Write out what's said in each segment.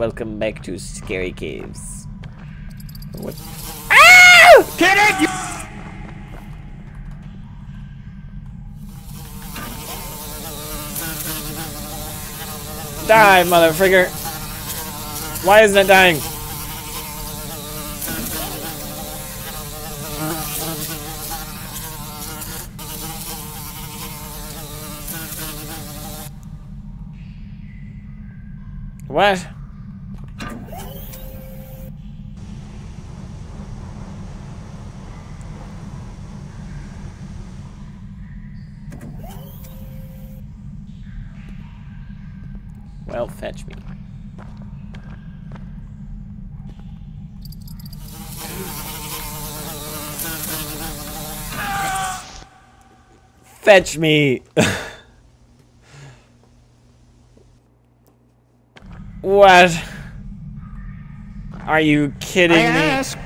Welcome back to Scary Caves. What? Ah! Get it! You Die, motherfucker! Why isn't it dying? What? Well, fetch me. Fetch me! what? Are you kidding I me? ask.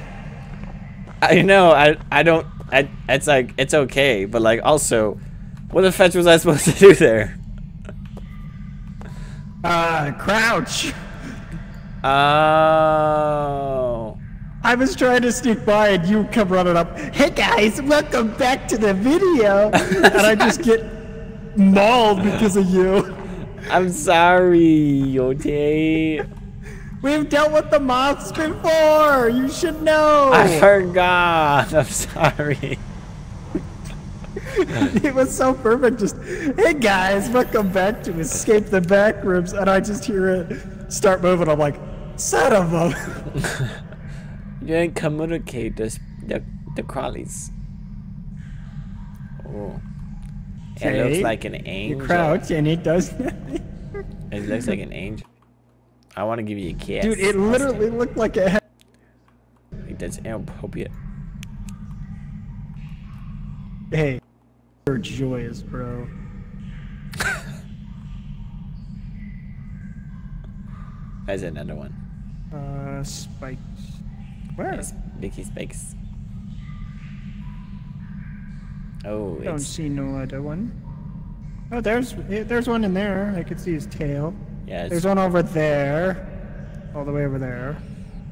I know, I I don't I it's like it's okay, but like also what the fetch was I supposed to do there? Uh, crouch. Oh I was trying to sneak by and you come running up. Hey guys, welcome back to the video. and I just get mauled because of you. I'm sorry, okay? We've dealt with the moths before. You should know. I forgot. I'm sorry. it was so perfect. Just, hey guys, welcome back to Escape the Backrooms. And I just hear it start moving. I'm like, son of a. You didn't communicate this, the the crawlies. Oh. It looks like an You angel. crouch and it does. It looks like an angel. I want to give you a kiss. Dude, it literally looked like it had. Like, that's inappropriate. Hey, you're joyous, bro. There's another one. Uh, spikes. Where? Vicky Spikes. Oh, I Don't it's see no other one. Oh, there's eh, there's one in there. I could see his tail. yeah. It's, There's one over there. All the way over there.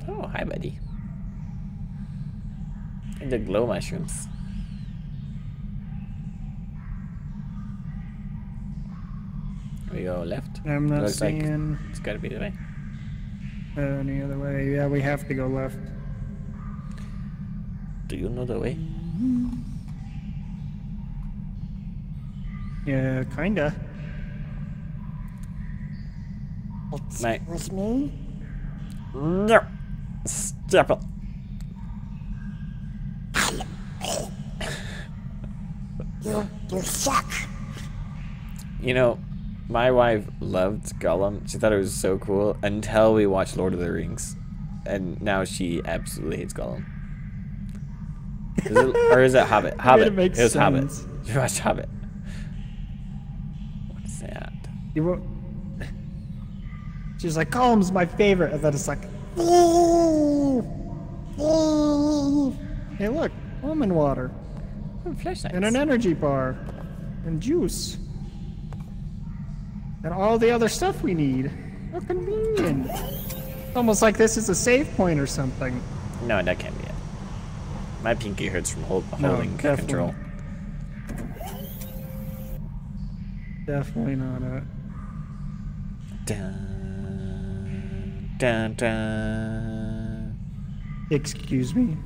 oh, hi, buddy. And the glow mushrooms. We go left. I'm not Looks like it's gotta be the way. Uh, any other way. Yeah, we have to go left. Do you know the way? Yeah, kinda. My Excuse me? no, stop it. You, you suck. You know, my wife loved Gollum. She thought it was so cool until we watched Lord of the Rings, and now she absolutely hates Gollum. Is it, or is it Hobbit? Hobbit. it makes was Hobbit. sense. You watched Hobbit. What is that? You won't. She's like, Gollum's my favorite, and then it's like, hey, look, almond water Oh, flashlights. and an energy bar and juice and all the other stuff we need. How convenient! Almost like this is a save point or something. No, that can't be it. My pinky hurts from hold, No, holding definitely. control. Definitely not it. Dun, dun, dun. Excuse me.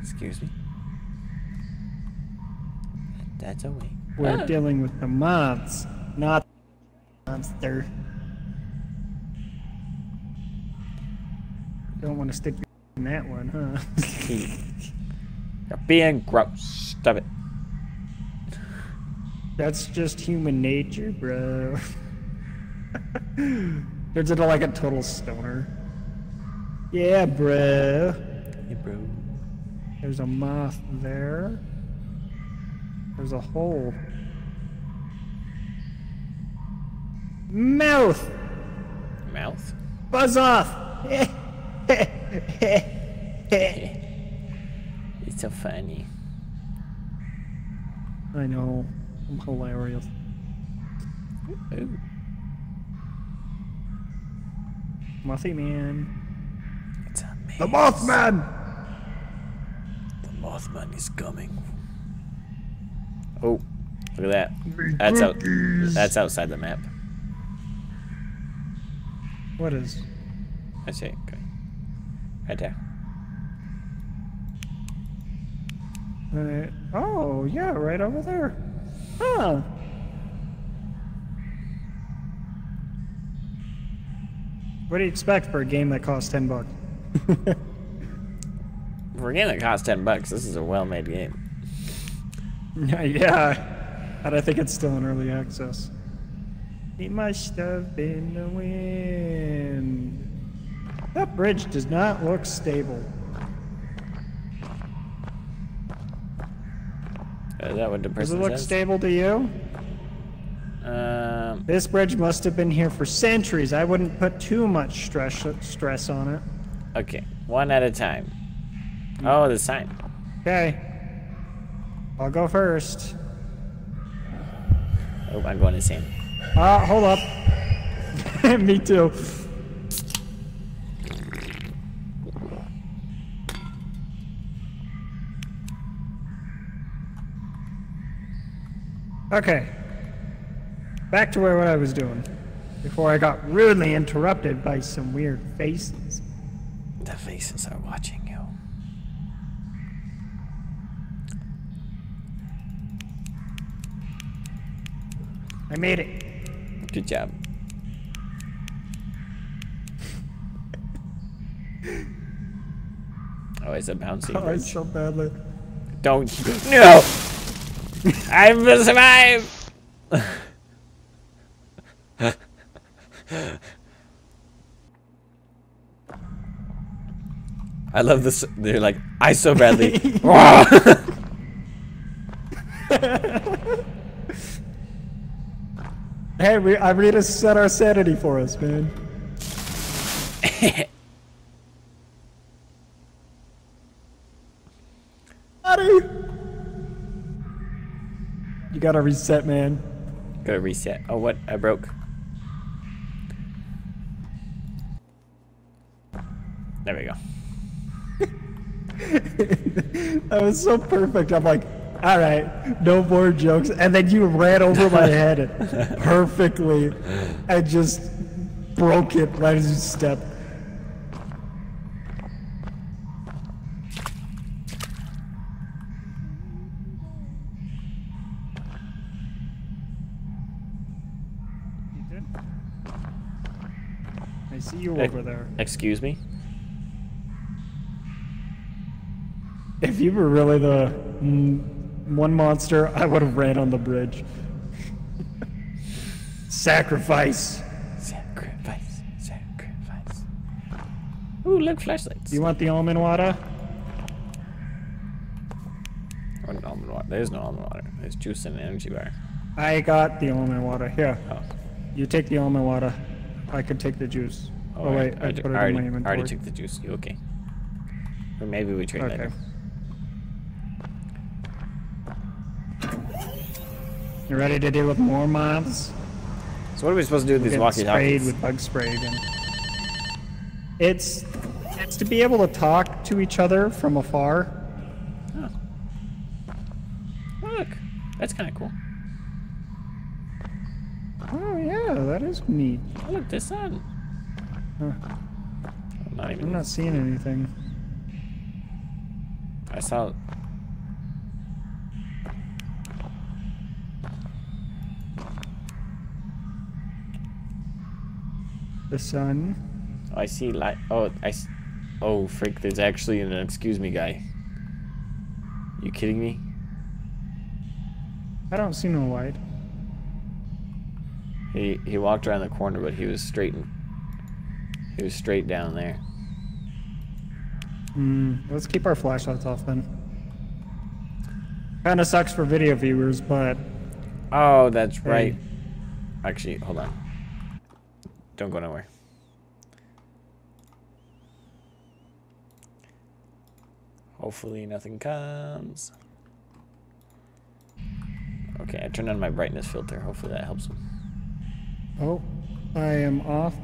Excuse me. That's a way. We're Ah. dealing with the moths, not monster. Don't want to stick in that one, huh? You're being gross. Stop it. That's just human nature, bro. Turns into like a total stoner. Yeah, bro. Hey, bro. There's a moth there. There's a hole. Mouth! Mouth? Buzz off! It's so funny. I know. I'm hilarious. Ooh. Mothy man. It's a me. The Mothman! The Mothman is coming. Oh, look at that. That's out. That's outside the map. What is? I see. Okay. Right there. Uh, oh, yeah, right over there. Huh. What do you expect for a game that costs 10 bucks? For a game that costs ten bucks, this is a well-made game. yeah, and I think it's still in early access. It must have been the wind. That bridge does not look stable. Is that what the Does it look says? stable to you? Um, This bridge must have been here for centuries. I wouldn't put too much stress stress on it. okay, one at a time. Oh, the sign. Okay. I'll go first. Oh, I'm going insane. Ah, hold up. Me too. Okay. Back to where what I was doing. Before I got rudely interrupted by some weird faces. The faces are watching you. I made it. Good job. Oh, it's a bouncy Oh, bridge. so badly. Don't. No! I will survive! I love this. They're like, I so badly. Hey, we, I read to set our sanity for us, man. Buddy! You gotta reset, man. Gotta reset. Oh, what? I broke. There we go. That was so perfect. I'm like, all right, no more jokes. And then you ran over my head perfectly and just broke it right as you stepped. I see you over there. Excuse me? If you were really the mm, one monster, I would have ran on the bridge. Sacrifice. Sacrifice. Sacrifice. Ooh, look, flashlights. You want the almond water? I want almond water. There's no almond water. There's juice and an energy bar. I got the almond water. Here, Oh. you take the almond water. I could take the juice. Oh, oh I- wait, I, I, ju- put it I already, in my I already took the juice. You okay? Or maybe we trade Okay. later. You ready to deal with more mobs? So what are we supposed to do with these Get walkie sprayed talkies? with bug sprayed. And it's it's to be able to talk to each other from afar. Oh. Look, that's kind of cool. Oh yeah, that is neat. Oh, look, this sun. Huh. I'm not even. I'm not seeing anything. I saw. The sun. Oh, I see light. Oh, I. s- Oh, freak! There's actually an excuse me guy. You kidding me? I don't see no light. He he walked around the corner, but he was straight. In, he was straight down there. Hmm. Let's keep our flashlights off then. Kind of sucks for video viewers, but Oh, that's right. Hey. Actually, hold on. Don't go nowhere. Hopefully nothing comes. Okay, I turned on my brightness filter. Hopefully that helps him. oh, I am off.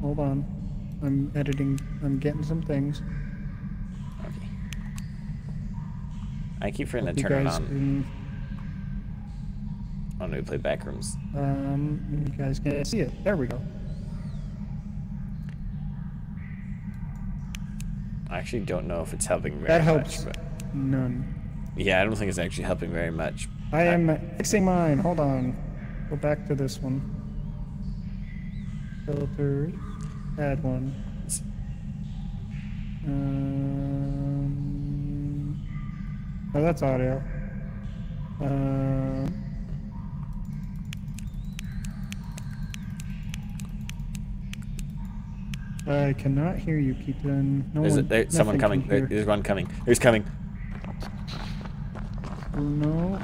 Hold on. I'm editing. I'm getting some things. Okay. I keep forgetting to turn it guys on can, when we play Backrooms. um, you guys can see it. There we go. Actually don't know if it's helping very That helps. much. But None. yeah, I don't think it's actually helping very much. I am fixing mine. Hold on. Go back to this one. Filters. Add one. Um, oh, that's audio. Um, I cannot hear you, Keaton. No There's, a, one, there, someone coming. There, there's one coming. There's coming. No.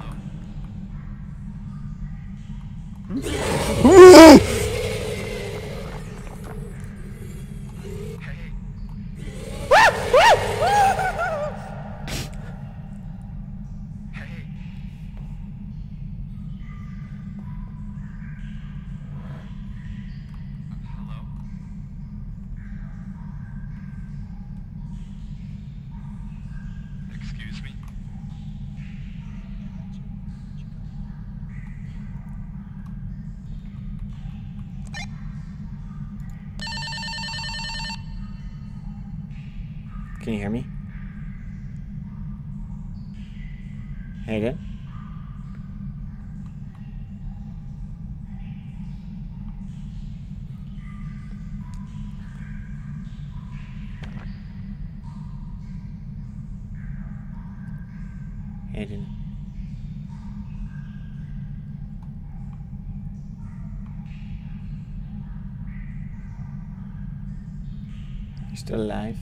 Can you hear me? Hayden? Hayden? You still alive?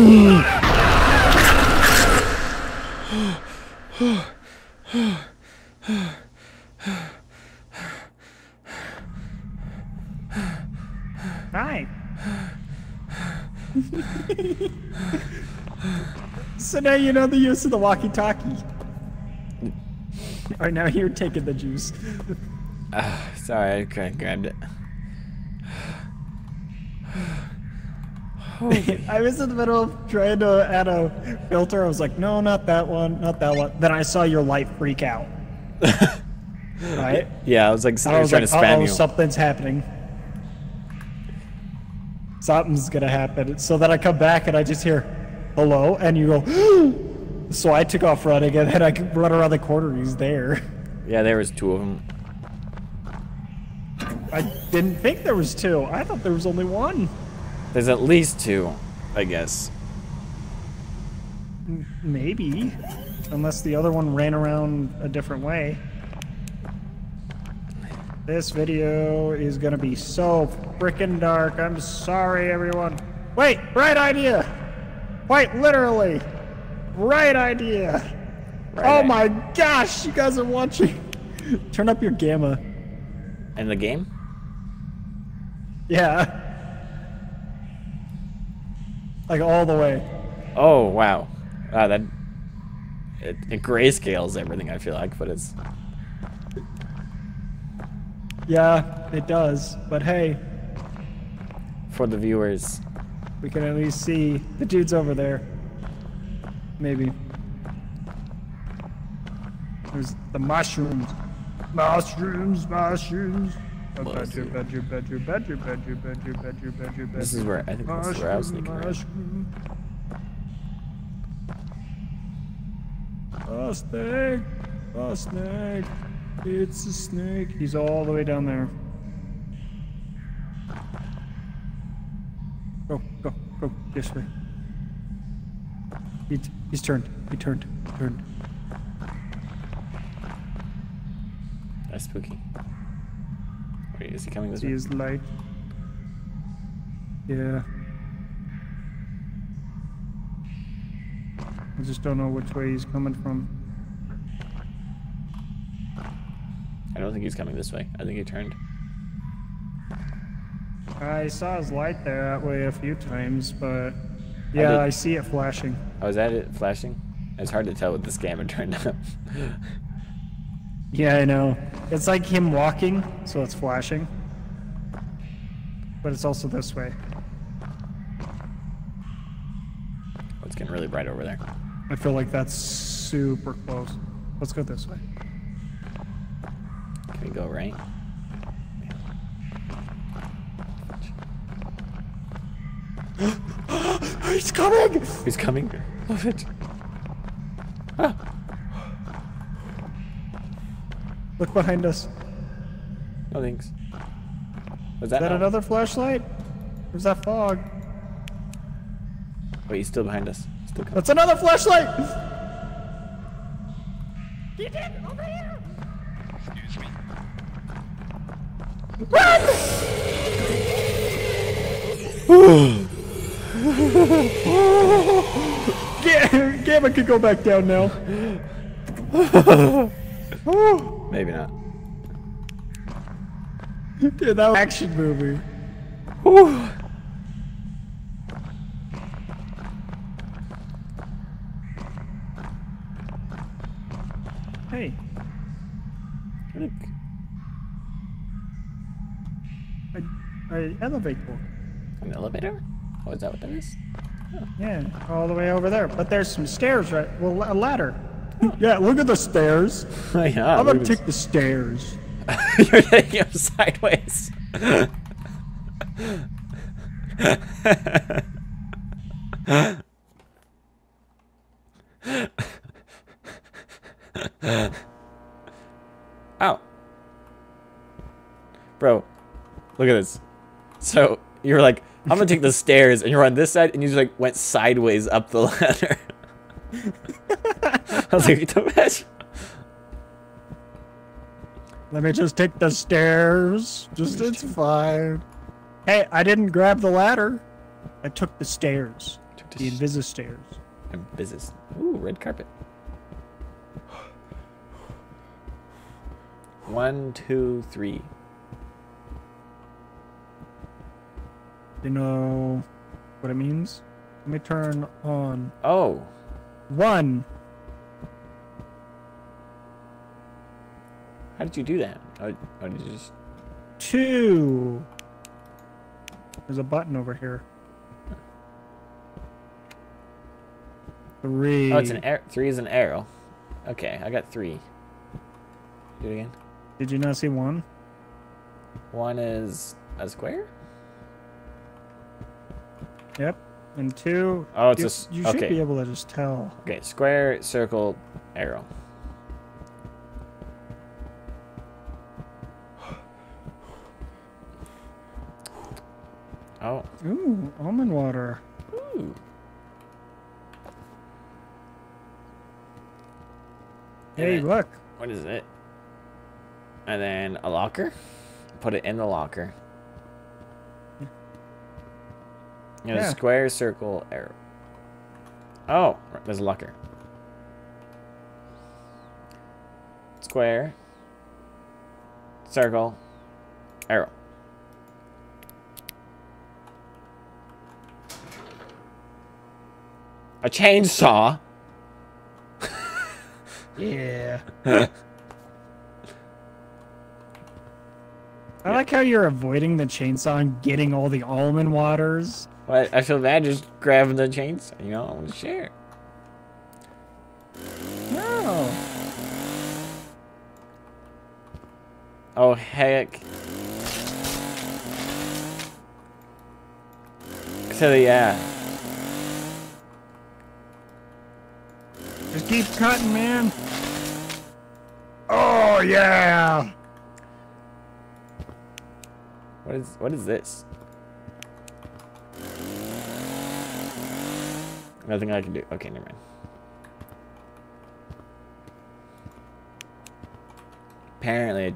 Hi. so now you know the use of the walkie-talkie. All right, now you're taking the juice. Uh, sorry, I couldn't grab it. I was in the middle of trying to add a filter. I was like, no, not that one, not that one. Then I saw your light freak out. right? Yeah, I was like, I I was was trying like, to spam you. something's happening. Something's gonna happen. So then I come back and I just hear, hello, and you go, so I took off running and then I run around the corner. He's there. Yeah, there was two of them. I didn't think there was two. I thought there was only one. There's at least two, I guess. Maybe. Unless the other one ran around a different way. This video is gonna be so freaking dark. I'm sorry, everyone. Wait, right idea! Quite literally. Right idea. Right oh eye. my gosh, you guys are watching. Turn up your gamma. In the game? Yeah. Like all the way. Oh, wow. Wow, that... It, it grayscales everything, I feel like, but it's... Yeah, it does. But hey, For the viewers. we can at least see the dude's over there. Maybe. There's the mushrooms. Mushrooms, mushrooms. This is where I think this is where I was sneaking around. A snake! A snake! It's a snake! He's all the way down there. Go, go, go, this way. He's turned, he turned, he turned. That's spooky. Is he coming this See way? his light. Yeah. I just don't know which way he's coming from. I don't think he's coming this way. I think he turned. I saw his light there that way a few times, but yeah, did- I see it flashing. Oh, is that it flashing? It's hard to tell with the gamma turned up. Yeah, I know. It's like him walking, so it's flashing. But it's also this way. Oh, it's getting really bright over there. I feel like that's super close. Let's go this way. Can we go right? He's coming! He's coming? Love it. Look behind us. No thanks. Was Is that, that another flashlight? Where's that fog? Wait, he's still behind us. Still coming. That's another flashlight! Get in! Over here! Excuse me. Ga- Gamma could go back down now. Maybe not. Dude, that was action movie. Hey, Look. I, I elevator. An elevator? Oh, is that what that is? Yeah, all the way over there. But there's some stairs, right? Well, a ladder. yeah, look at the stairs. Oh, yeah. I'm gonna take the stairs. You're taking him sideways. Ow. Oh. Bro, look at this. So, you're like, I'm gonna take the stairs, and you're on this side, and you just like went sideways up the ladder. I was like, the. Let me just take the stairs. Just it's fine. Hey, I didn't grab the ladder. I took the stairs. Took the The Invisa stairs. Business. Ooh, red carpet. One, two, three. You know what it means? Let me turn on Oh, one. how did you do that? Did you just? Two. There's a button over here. Three. Oh, it's an arrow. Three is an arrow. Okay, I got three. Do it again. Did you not see one? One is a square. Yep. And two. Oh, it's you, a You should okay. be able to just tell. Okay, square, circle, arrow. Oh. Ooh, almond water. Ooh. Hey, look. What is it? And then a locker. Put it in the locker. And a Yeah. square, circle, arrow. Oh, there's a locker. Square, circle, arrow. A chainsaw. Yeah. I like how you're avoiding the chainsaw and getting all the almond waters. But I feel bad just grabbing the chainsaw. You know, oh, I want to share. No. Oh heck. So yeah. Just keep cutting, man. Oh, yeah. What is what is this? Nothing I can do. Okay, never mind. Apparently,